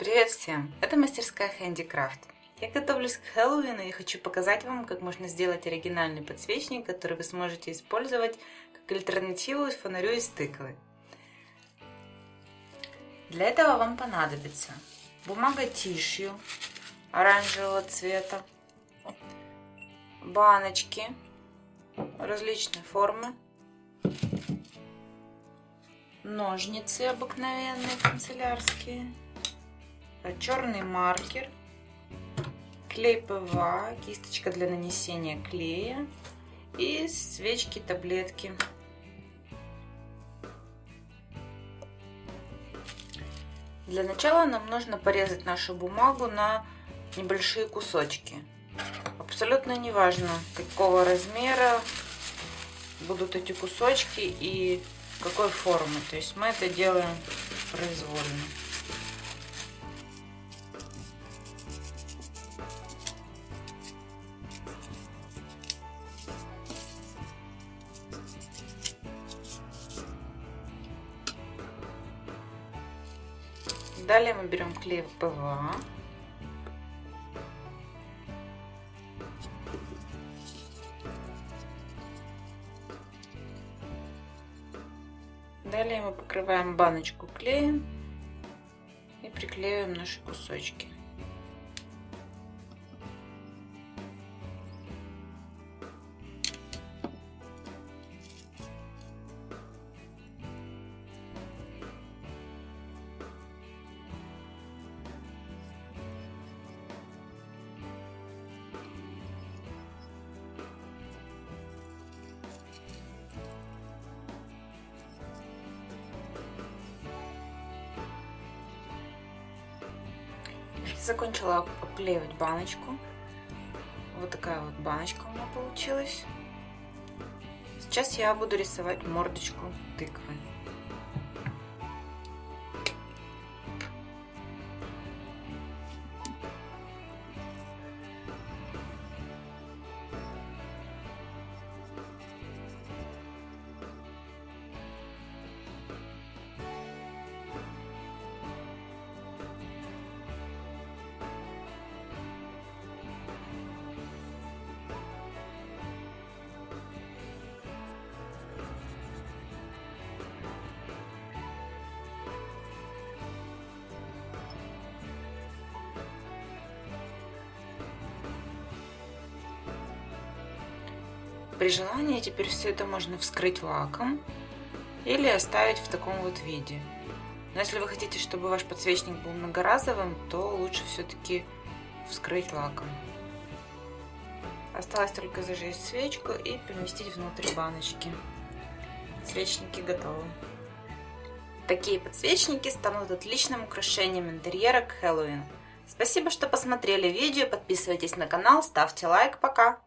Привет всем! Это мастерская Handicraft. Я готовлюсь к Хэллоуину и хочу показать вам, как можно сделать оригинальный подсвечник, который вы сможете использовать как альтернативу фонарю из тыквы. Для этого вам понадобится бумага тишью оранжевого цвета, баночки различной формы, ножницы обыкновенные канцелярские, черный маркер, клей ПВА, кисточка для нанесения клея и свечки, таблетки. Для начала нам нужно порезать нашу бумагу на небольшие кусочки. Абсолютно неважно, какого размера будут эти кусочки и какой формы. То есть мы это делаем произвольно. Далее мы берем клей ПВА. Далее мы покрываем баночку клеем и приклеиваем наши кусочки. Закончила обклеивать баночку. Вот такая вот баночка у меня получилась. Сейчас я буду рисовать мордочку тыквы. При желании теперь все это можно вскрыть лаком или оставить в таком вот виде. Но если вы хотите, чтобы ваш подсвечник был многоразовым, то лучше все-таки вскрыть лаком. Осталось только зажечь свечку и поместить внутрь баночки. Свечники готовы. Такие подсвечники станут отличным украшением интерьера к Хэллоуину. Спасибо, что посмотрели видео, подписывайтесь на канал, ставьте лайк, пока!